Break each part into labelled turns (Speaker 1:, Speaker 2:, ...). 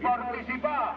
Speaker 1: y participá.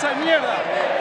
Speaker 2: ¡Vergüenza de mierda!